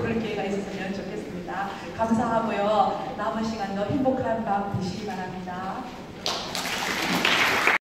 부를 기회가 있었으면 좋겠습니다. 감사하고요. 남은 시간도 행복한 밤 되시기 바랍니다.